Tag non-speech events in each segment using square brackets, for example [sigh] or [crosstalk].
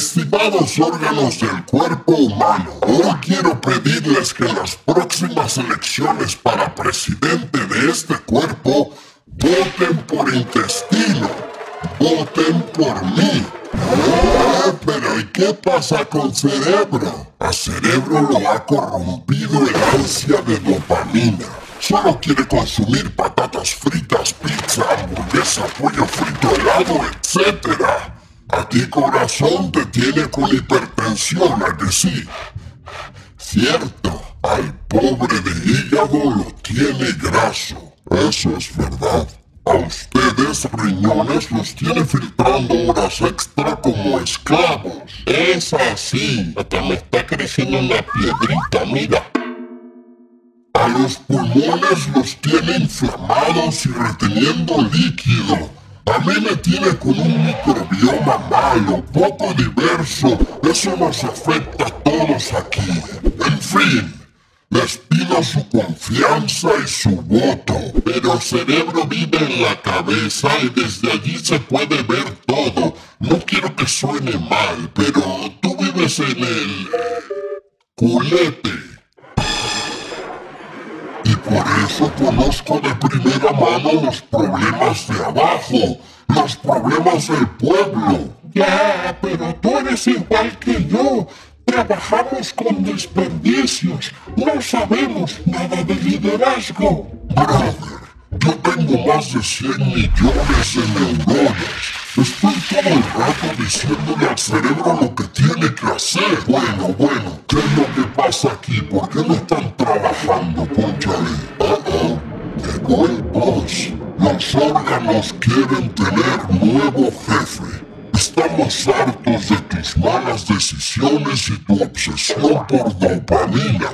Estimados órganos del cuerpo humano, hoy quiero pedirles que en las próximas elecciones para presidente de este cuerpo voten por intestino, voten por mí. Ah, pero ¿y qué pasa con cerebro? A cerebro lo ha corrompido el ansia de dopamina. Solo quiere consumir patatas fritas, pizza, hamburguesa, pollo frito, helado, etc. A ti corazón te tiene con hipertensión, ¿a que sí? Cierto, al pobre de hígado lo tiene graso. Eso es verdad. A ustedes riñones los tiene filtrando horas extra como esclavos. Es así. Hasta me está creciendo una piedrita, mira. A los pulmones los tiene inflamados y reteniendo líquido. A mí me tiene con un microbioma malo, poco diverso. Eso nos afecta a todos aquí. En fin, les pido su confianza y su voto. Pero cerebro vive en la cabeza y desde allí se puede ver todo. No quiero que suene mal, pero tú vives en el culete. Eso conozco de primera mano los problemas de abajo, los problemas del pueblo. Ya, pero tú eres igual que yo. Trabajamos con desperdicios. No sabemos nada de liderazgo. Brother, yo tengo más de 100 millones de neuronas. Estoy todo el rato diciéndole al cerebro lo que tiene que hacer. Bueno, bueno, ¿qué es lo que pasa aquí? ¿Por qué no están trabajando, Ponchale? Uh oh, llegó el boss. Los órganos quieren tener nuevo jefe. Estamos hartos de tus malas decisiones y tu obsesión por dopamina.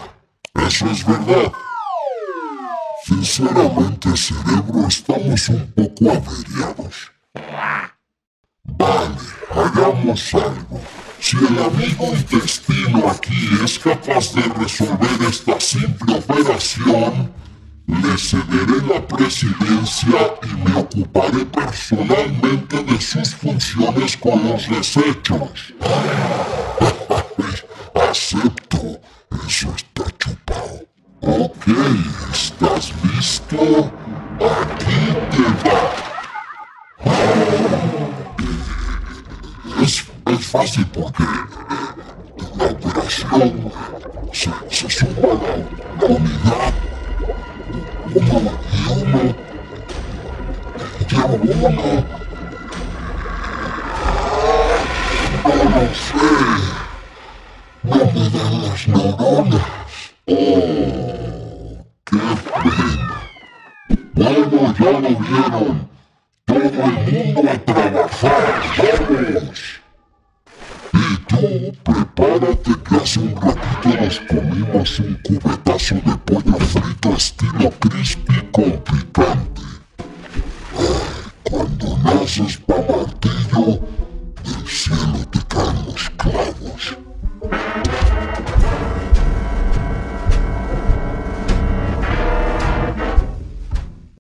Eso es verdad. Sinceramente, cerebro, estamos un poco averiados. Vale, hagamos algo. Si el amigo intestino aquí es capaz de resolver esta simple operación, le cederé la presidencia y me ocuparé personalmente de sus funciones con los desechos. [laughs] Acepto, eso está chupado. Ok, ¿estás listo? Aquí te va. Es fácil porque la operación se, se suma la, la unidad uno y uno. Llevo uno. No lo sé. No me dan las neuronas. Oh, qué pena. Bueno, ya lo vieron. Todo el mundo a comimos un cubetazo de pollo frito estilo crispy con picante. Cuando naces